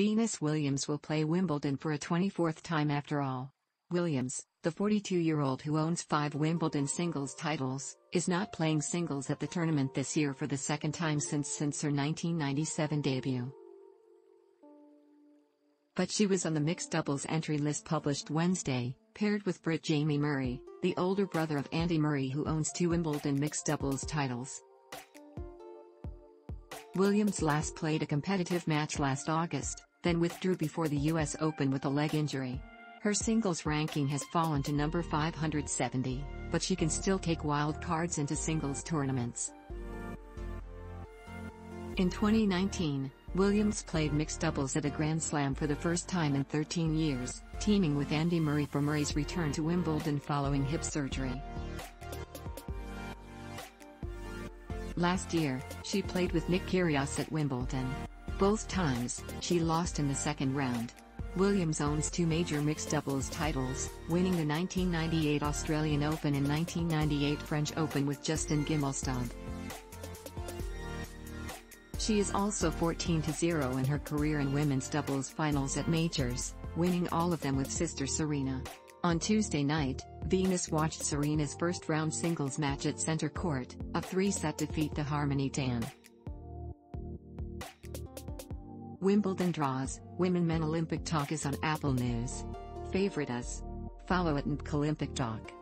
Venus Williams will play Wimbledon for a 24th time after all. Williams, the 42-year-old who owns five Wimbledon singles titles, is not playing singles at the tournament this year for the second time since since her 1997 debut. But she was on the mixed doubles entry list published Wednesday, paired with Brit Jamie Murray, the older brother of Andy Murray who owns two Wimbledon mixed doubles titles. Williams last played a competitive match last August, then withdrew before the US Open with a leg injury. Her singles ranking has fallen to number 570, but she can still take wild cards into singles tournaments. In 2019, Williams played mixed doubles at a Grand Slam for the first time in 13 years, teaming with Andy Murray for Murray's return to Wimbledon following hip surgery. Last year, she played with Nick Kyrgios at Wimbledon. Both times, she lost in the second round. Williams owns two major mixed doubles titles, winning the 1998 Australian Open and 1998 French Open with Justin Gimelstob. She is also 14-0 in her career in women's doubles finals at majors, winning all of them with sister Serena. On Tuesday night, Venus watched Serena's first-round singles match at center court, a three-set defeat to Harmony Tan. Wimbledon draws, Women Men Olympic Talk is on Apple News. Favorite us. Follow it and Olympic Talk.